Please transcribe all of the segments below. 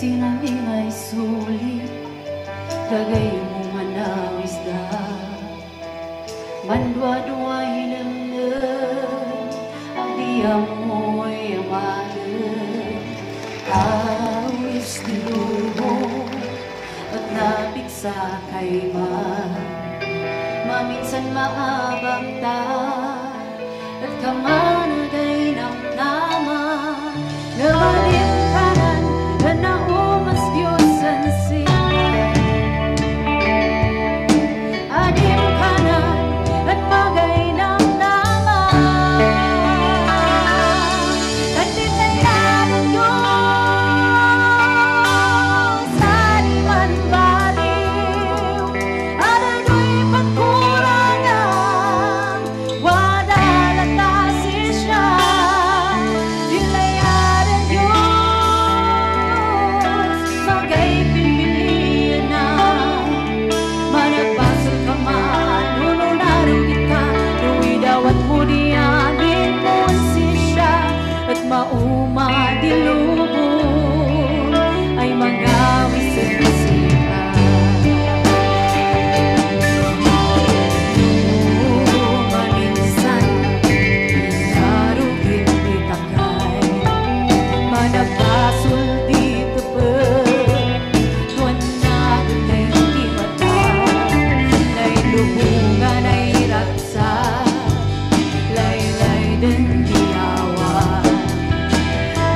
sinahingay sulit Dagayo mo manawis da Mandwa-dwa hinanggan Ang diya mo'y amalan Awis dilubo At napiksa kay man Maminsan mahabang tao.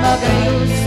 magrinhos.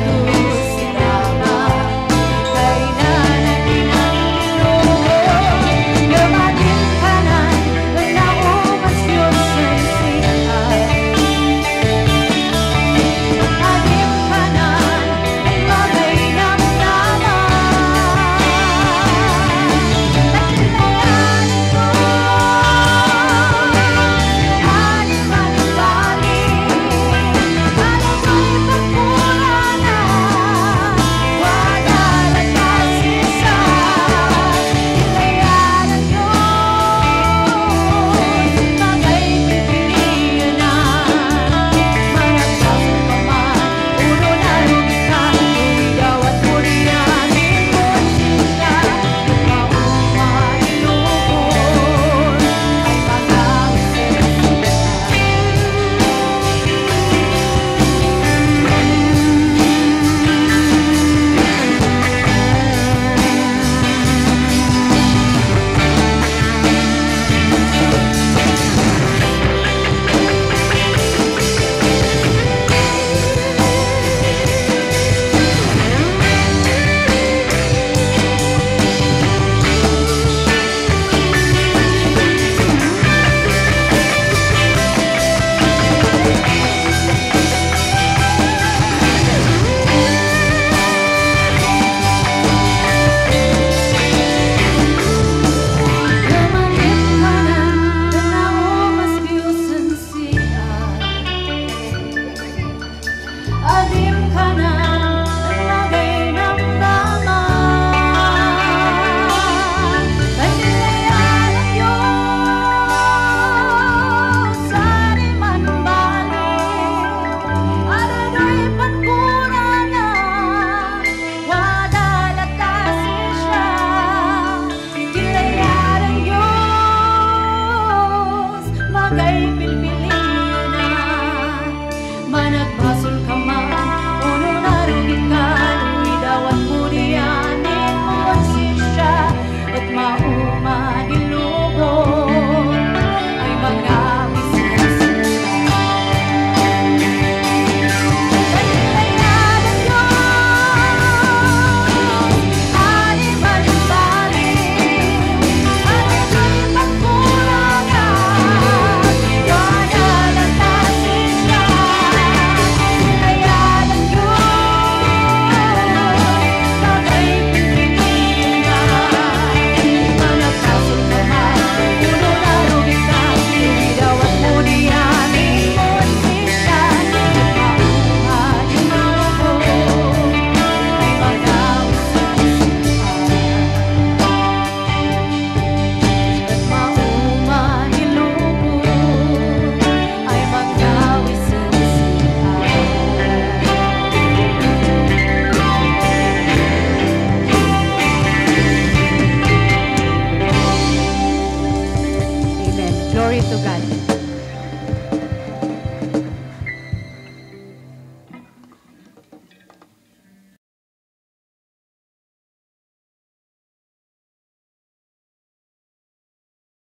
Philippines.